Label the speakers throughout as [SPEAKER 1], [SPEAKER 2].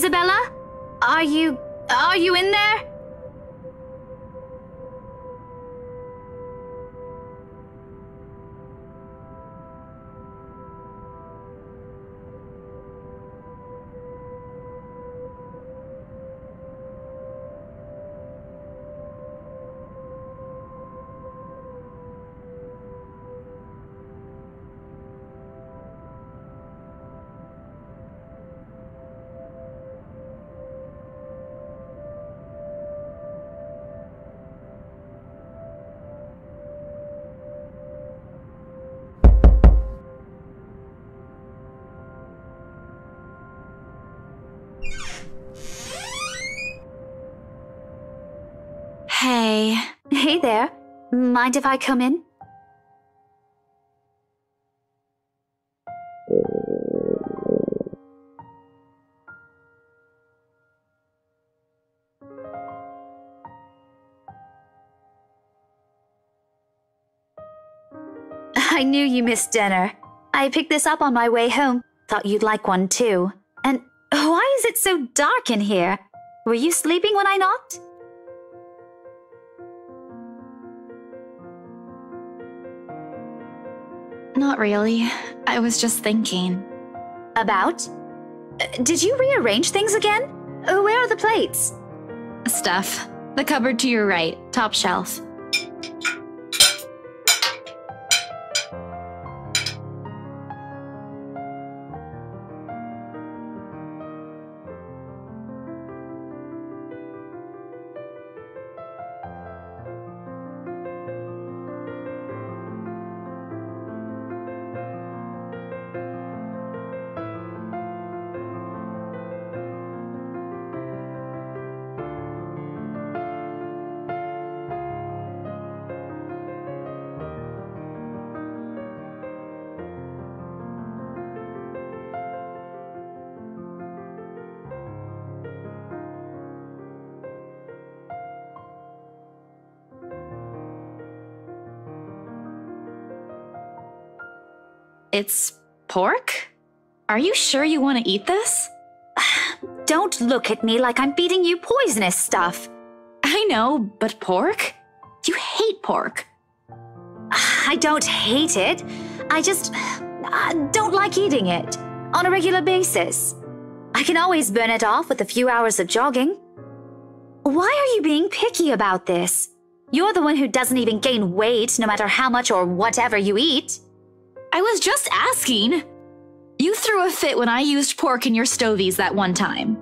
[SPEAKER 1] Isabella? Are you. are you in there?
[SPEAKER 2] Hey.
[SPEAKER 1] There. Mind if I come in? I knew you missed dinner. I picked this up on my way home. Thought you'd like one too. And why is it so dark in here? Were you sleeping when I knocked?
[SPEAKER 2] Really. I was just thinking.
[SPEAKER 1] About? Uh, Did you rearrange things again? Where are the plates?
[SPEAKER 2] Stuff. The cupboard to your right, top shelf. It's pork? Are you sure you want to eat this?
[SPEAKER 1] Don't look at me like I'm feeding you poisonous stuff.
[SPEAKER 2] I know, but pork? You hate pork.
[SPEAKER 1] I don't hate it. I just I don't like eating it on a regular basis. I can always burn it off with a few hours of jogging. Why are you being picky about this? You're the one who doesn't even gain weight no matter how much or whatever you eat.
[SPEAKER 2] I was just asking. You threw a fit when I used pork in your stovies that one time.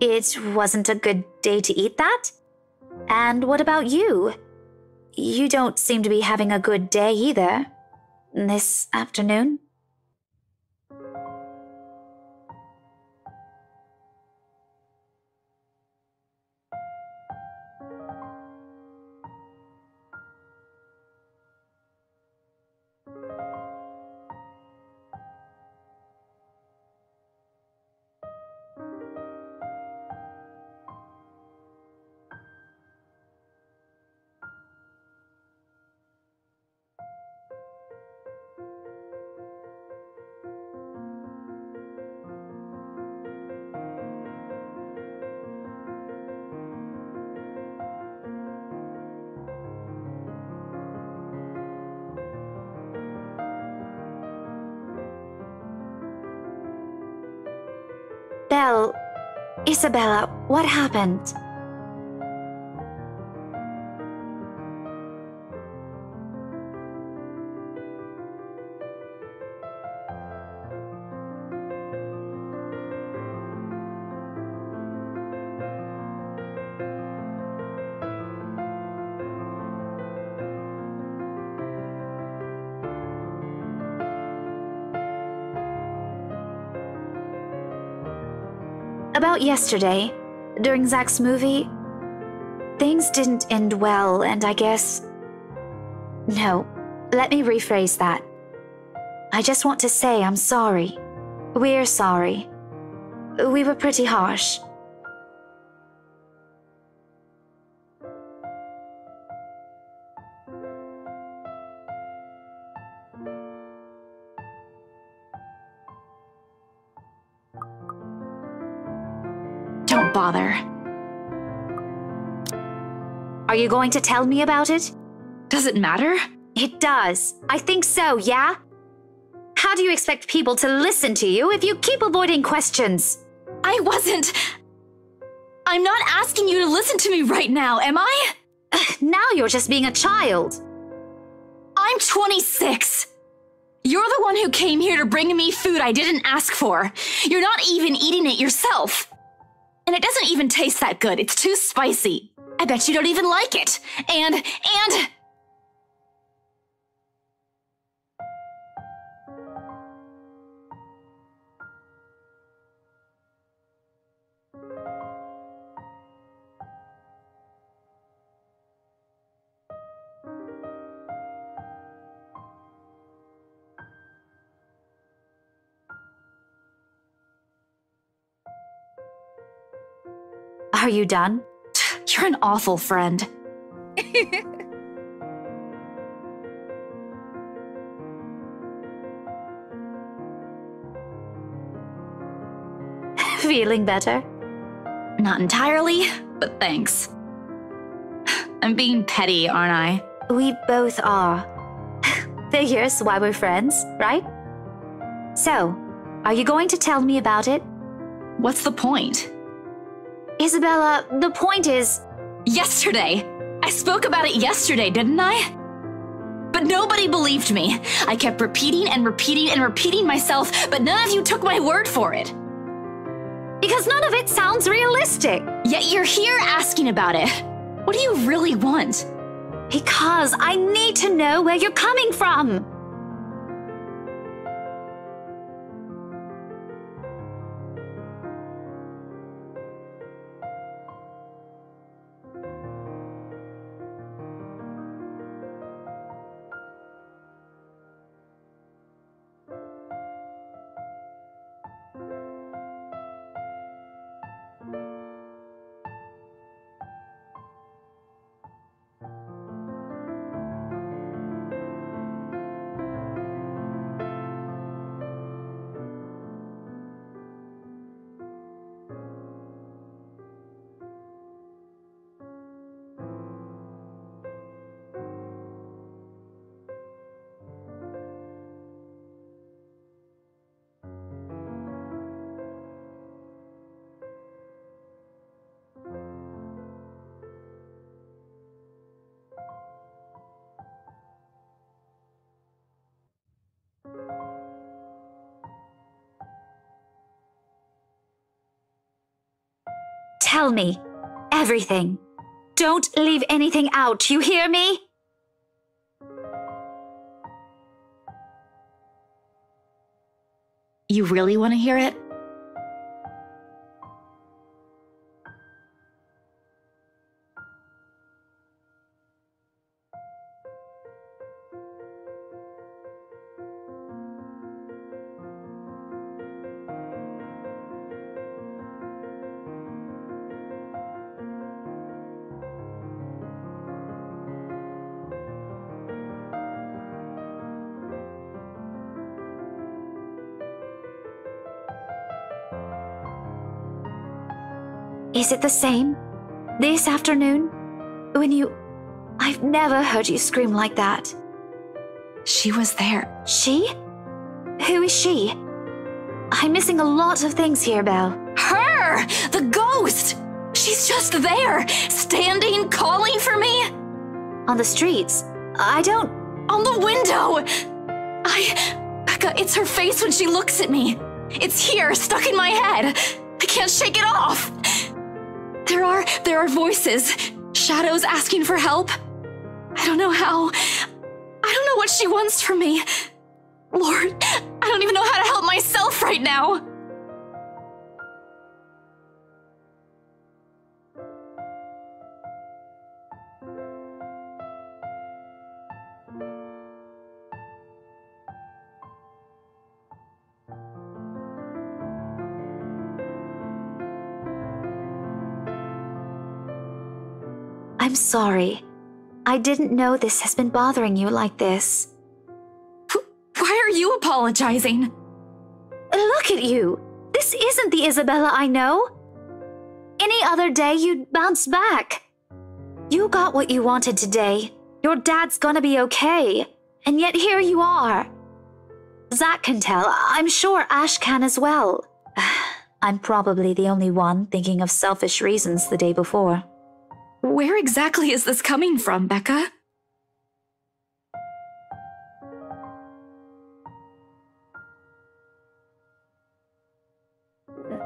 [SPEAKER 1] It wasn't a good day to eat that? And what about you? You don't seem to be having a good day either. This afternoon? Isabella, what happened? About yesterday, during Zach's movie, things didn't end well, and I guess. No, let me rephrase that. I just want to say I'm sorry. We're sorry. We were pretty harsh. You going to tell me about it?
[SPEAKER 2] Does it matter?
[SPEAKER 1] It does. I think so, yeah? How do you expect people to listen to you if you keep avoiding questions?
[SPEAKER 2] I wasn't. I'm not asking you to listen to me right now, am I?
[SPEAKER 1] Now you're just being a child.
[SPEAKER 2] I'm 26. You're the one who came here to bring me food I didn't ask for. You're not even eating it yourself. And it doesn't even taste that good. It's too spicy. I bet you don't even like it. And, and.
[SPEAKER 1] Are you done?
[SPEAKER 2] You're an awful friend.
[SPEAKER 1] Feeling better?
[SPEAKER 2] Not entirely, but thanks. I'm being petty, aren't I?
[SPEAKER 1] We both are. Figures why we're friends, right? So, are you going to tell me about it?
[SPEAKER 2] What's the point?
[SPEAKER 1] Isabella, the point is.
[SPEAKER 2] Yesterday! I spoke about it yesterday, didn't I? But nobody believed me. I kept repeating and repeating and repeating myself, but none of you took my word for it.
[SPEAKER 1] Because none of it sounds realistic.
[SPEAKER 2] Yet you're here asking about it. What do you really want?
[SPEAKER 1] Because I need to know where you're coming from. Tell me. Everything. Don't leave anything out, you hear me?
[SPEAKER 2] You really want to hear it?
[SPEAKER 1] Is it the same? This afternoon? When you. I've never heard you scream like that.
[SPEAKER 2] She was there.
[SPEAKER 1] She? Who is she? I'm missing a lot of things here, Belle.
[SPEAKER 2] Her! The ghost! She's just there, standing, calling for me.
[SPEAKER 1] On the streets? I don't.
[SPEAKER 2] On the window! I. Becca, it's her face when she looks at me. It's here, stuck in my head. I can't shake it off. There are. there are voices, shadows asking for help. I don't know how. I don't know what she wants from me. Lord, I don't even know how to help myself right now.
[SPEAKER 1] I'm sorry. I didn't know this has been bothering you like this.
[SPEAKER 2] Why are you apologizing?
[SPEAKER 1] Look at you! This isn't the Isabella I know! Any other day, you'd bounce back. You got what you wanted today. Your dad's gonna be okay. And yet here you are. Zach can tell. I'm sure Ash can as well. I'm probably the only one thinking of selfish reasons the day before.
[SPEAKER 2] Where exactly is this coming from, Becca?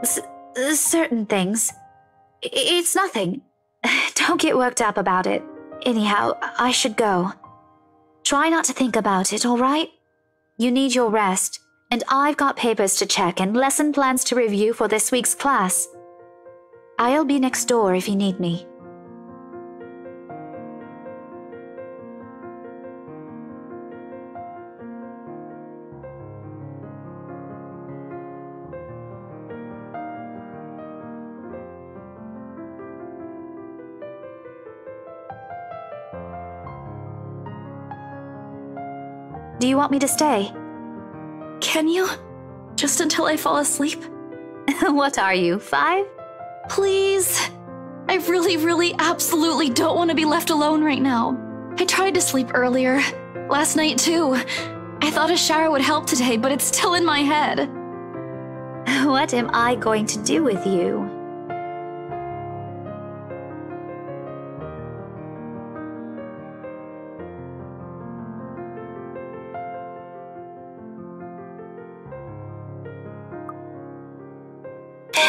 [SPEAKER 1] S certain things. It's nothing. Don't get worked up about it. Anyhow, I should go. Try not to think about it, alright? You need your rest, and I've got papers to check and lesson plans to review for this week's class. I'll be next door if you need me. You want me to stay?
[SPEAKER 2] Can you? Just until I fall asleep?
[SPEAKER 1] what are you, five?
[SPEAKER 2] Please. I really, really, absolutely don't want to be left alone right now. I tried to sleep earlier. Last night, too. I thought a shower would help today, but it's still in my head.
[SPEAKER 1] What am I going to do with you?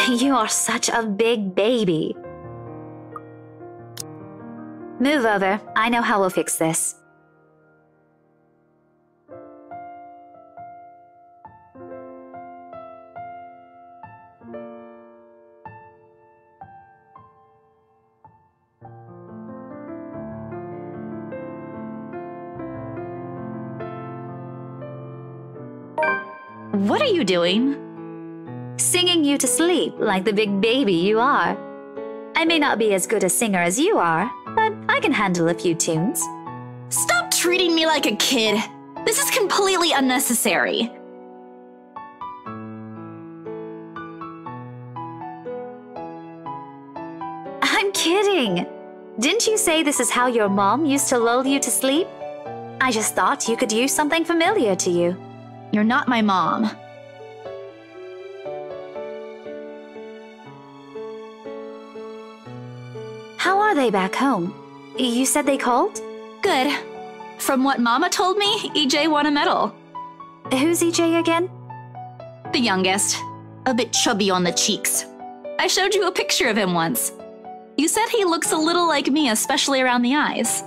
[SPEAKER 1] You are such a big baby. Move over. I know how we'll fix this.
[SPEAKER 2] What are you doing?
[SPEAKER 1] You to sleep like the big baby you are. I may not be as good a singer as you are, but I can handle a few tunes.
[SPEAKER 2] Stop treating me like a kid. This is completely unnecessary.
[SPEAKER 1] I'm kidding. Didn't you say this is how your mom used to lull you to sleep? I just thought you could use something familiar to you.
[SPEAKER 2] You're not my mom.
[SPEAKER 1] They back home? You said they called?
[SPEAKER 2] Good. From what Mama told me, EJ won a medal.
[SPEAKER 1] Who's EJ again?
[SPEAKER 2] The youngest. A bit chubby on the cheeks. I showed you a picture of him once. You said he looks a little like me, especially around the eyes.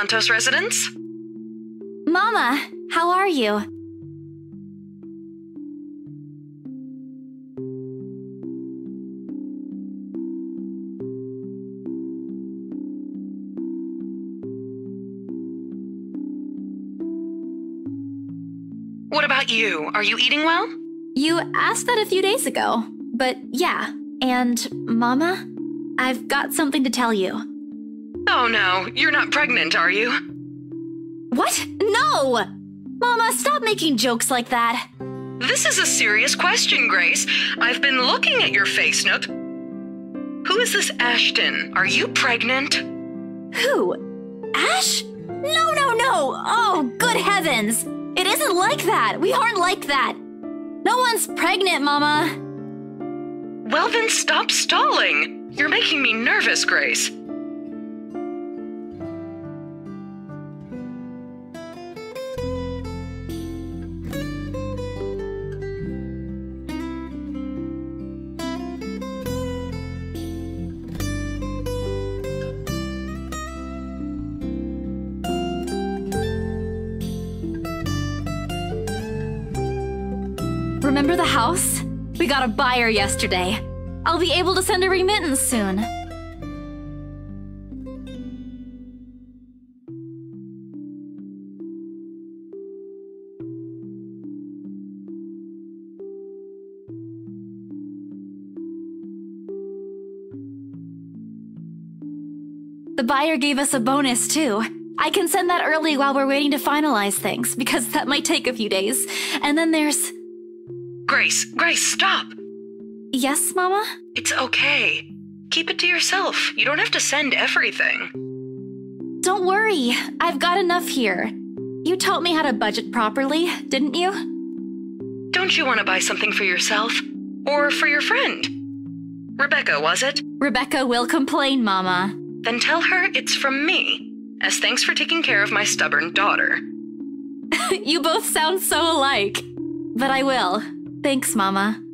[SPEAKER 3] Santos residence?
[SPEAKER 2] Mama, how are you?
[SPEAKER 3] What about you? Are you eating well?
[SPEAKER 2] You asked that a few days ago, but yeah. And, Mama, I've got something to tell you.
[SPEAKER 3] No, you're not pregnant, are you?
[SPEAKER 2] What? No! Mama, stop making jokes like that.
[SPEAKER 3] This is a serious question, Grace. I've been looking at your face note. Who is this Ashton? Are you pregnant?
[SPEAKER 2] Who? Ash? No, no, no! Oh, good heavens! It isn't like that! We aren't like that! No one's pregnant, Mama!
[SPEAKER 3] Well, then stop stalling. You're making me nervous, Grace.
[SPEAKER 2] The house? We got a buyer yesterday. I'll be able to send a remittance soon. The buyer gave us a bonus too. I can send that early while we're waiting to finalize things, because that might take a few days. And then there's.
[SPEAKER 3] Grace, Grace, stop.
[SPEAKER 2] Yes, Mama?
[SPEAKER 3] It's okay. Keep it to yourself. You don't have to send everything.
[SPEAKER 2] Don't worry, I've got enough here. You taught me how to budget properly, didn't you?
[SPEAKER 3] Don't you want to buy something for yourself? Or for your friend? Rebecca, was it?
[SPEAKER 2] Rebecca will complain, Mama.
[SPEAKER 3] Then tell her it's from me, as thanks for taking care of my stubborn daughter.
[SPEAKER 2] you both sound so alike. But I will. Thanks, Mama.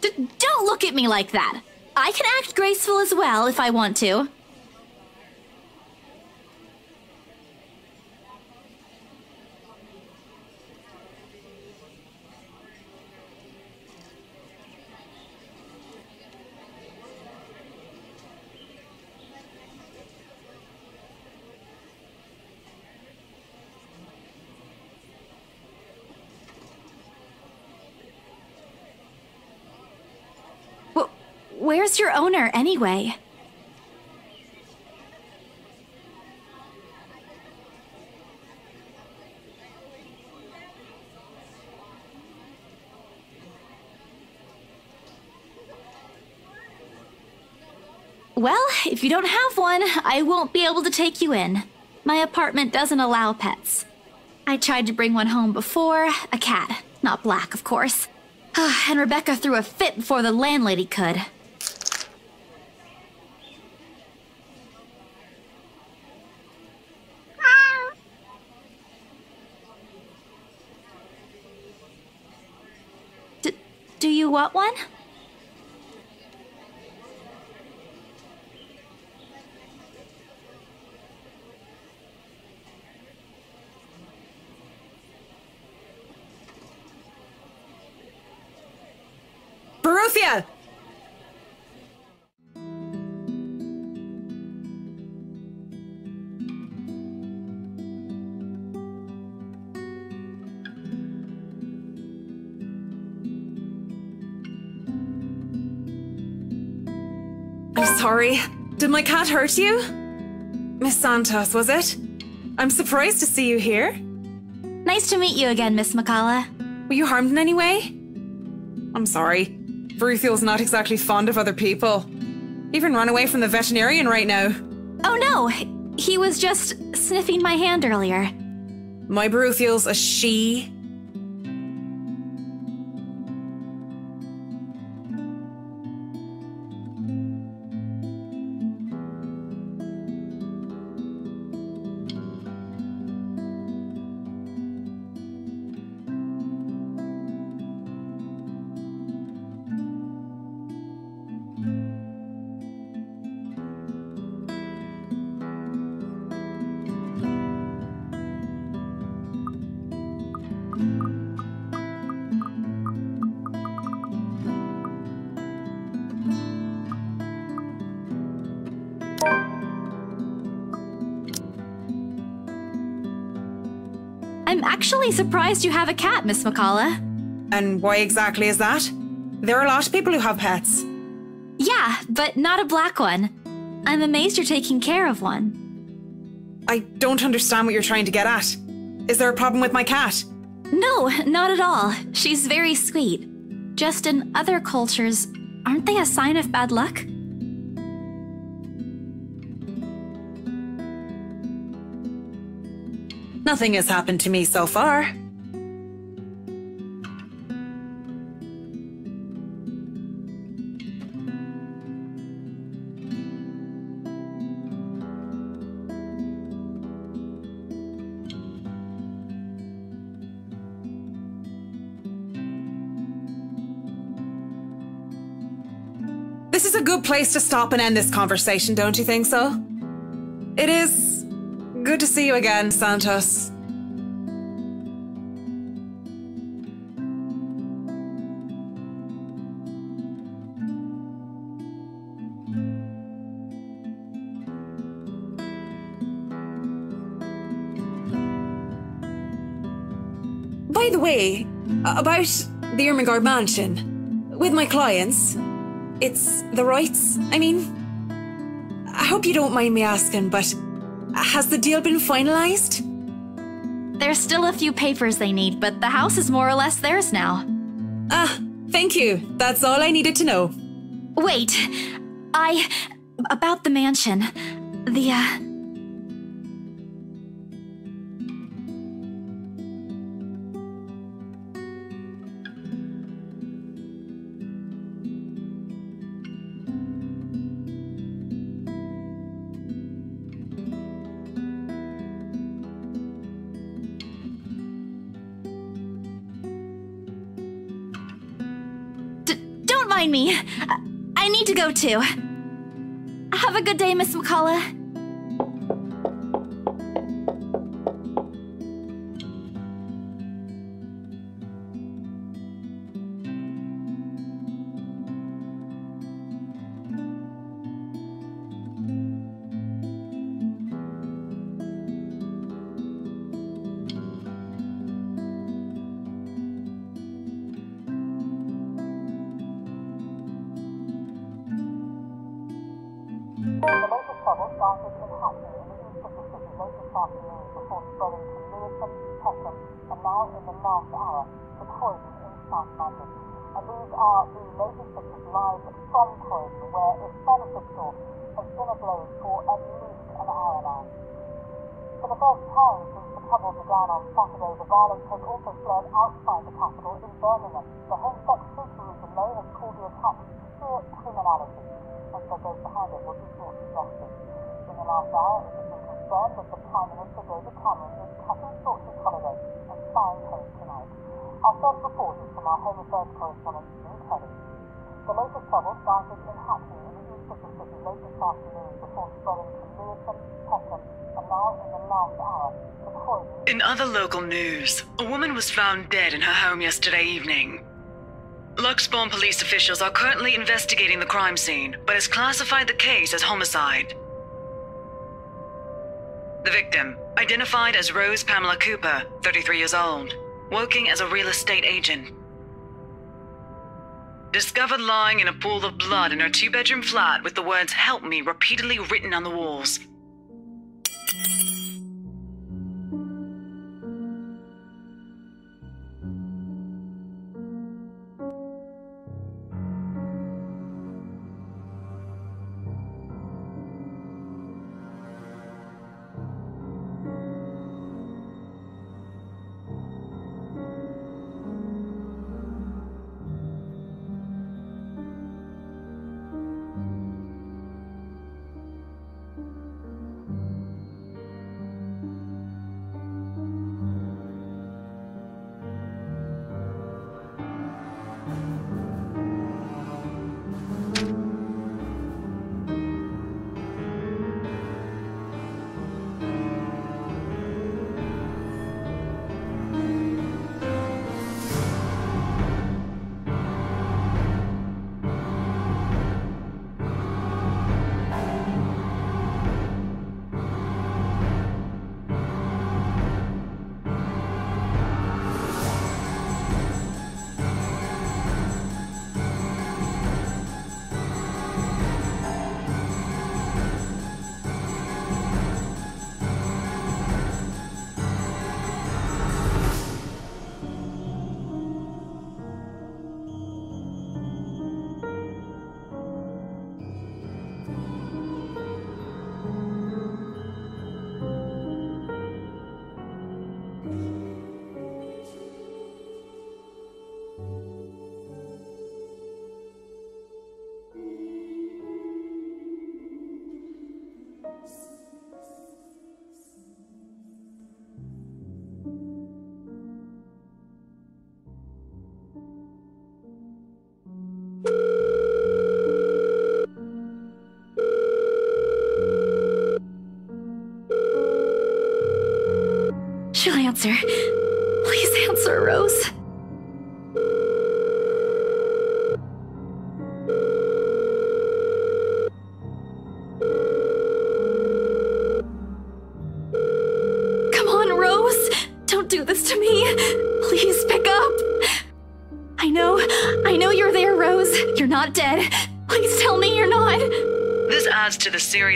[SPEAKER 2] D- don't look at me like that. I can act graceful as well if I want to. Where's your owner, anyway? Well, if you don't have one, I won't be able to take you in. My apartment doesn't allow pets. I tried to bring one home before, a cat. Not black, of course. and Rebecca threw a fit before the landlady could. Do you want one?
[SPEAKER 4] Sorry. Did my cat hurt you? Miss Santos, was it? I'm surprised to see you here.
[SPEAKER 2] Nice to meet you again, Miss McCullough.
[SPEAKER 4] Were you harmed in any way? I'm sorry. Baruthiel's not exactly fond of other people. Even run away from the veterinarian right now.
[SPEAKER 2] Oh no, he was just sniffing my hand earlier.
[SPEAKER 4] My Baruthiel's a she.
[SPEAKER 2] Actually surprised you have a cat, Miss McCullough.
[SPEAKER 4] And why exactly is that? There are a lot of people who have pets.
[SPEAKER 2] Yeah, but not a black one. I'm amazed you're taking care of one.
[SPEAKER 4] I don't understand what you're trying to get at. Is there a problem with my cat?
[SPEAKER 2] No, not at all. She's very sweet. Just in other cultures, aren't they a sign of bad luck?
[SPEAKER 4] Nothing has happened to me so far. This is a good place to stop and end this conversation, don't you think so? It is good to see you again, Santos. By the way, about the Ermengarde mansion, with my clients, it's the rights, I mean. I hope you don't mind me asking, but has the deal been finalized?
[SPEAKER 2] There's still a few papers they need, but the house is more or less theirs now.
[SPEAKER 4] Ah, thank you. That's all I needed to know.
[SPEAKER 2] Wait, I. about the mansion. The, uh. Me. I, I need to go too. Have a good day, Miss McCullough.
[SPEAKER 5] In the last hour to Croydon in South London. And these are the latest pictures live from Croydon, where furniture store has been ablaze for at least an hour now. For the first time since the trouble began on Saturday, the violence has also flared outside the capital in Birmingham. The Home Secretary, Theresa May, has called the attack sheer criminality and said those behind it will be brought justice. In the last hour, it has been confirmed that the Prime Minister, David Cameron, is cutting short his tonight. Our first report is from our Home Affairs correspondent, Steve Kelly. The latest trouble started in Hackney in the east of the city late this afternoon before spreading to Peckham, and now in the last hour.
[SPEAKER 6] In other local news, a woman was found dead in her home yesterday evening. Luxbourne police officials are currently investigating the crime scene, but has classified the case as homicide. The victim, identified as Rose Pamela Cooper, 33 years old, working as a real estate agent. Discovered lying in a pool of blood in her two bedroom flat with the words Help Me repeatedly written on the walls.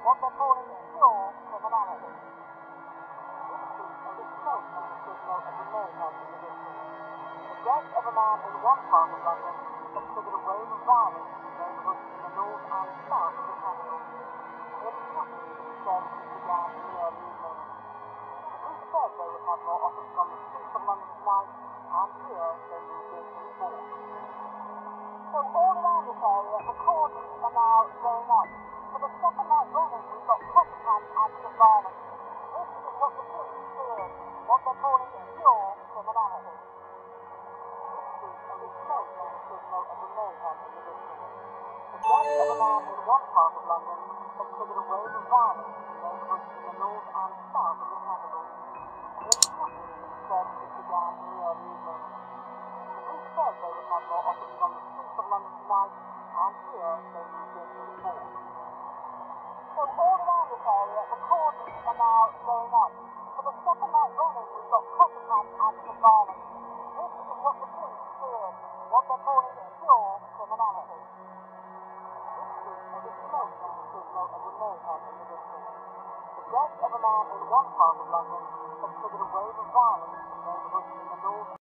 [SPEAKER 5] what they're calling pure criminality. This is a remote signal of the the death of a man in one part of London has a wave of violence in the north and of the capital. In Hackney, the early evening. The police they would have more officers the streets of and here they moved in report. So all around this the cordons are now going up. For the second night running, we've got copycat acts of violence. This is what the police fear, what they're calling pure criminality. This is a remote signal of the mayhem in the district. The death of a man in one part of London has triggered a wave of violence in neighbourhoods in the north and south of the capital. In Hackney, the services in the early evening. The they would have more officers the streets of London tonight, and here this area, recordings are now. For the second night running, we've got. This is what the what the of the in the. The death of a man in one part of London has triggered a wave of violence in neighbourhoods in the north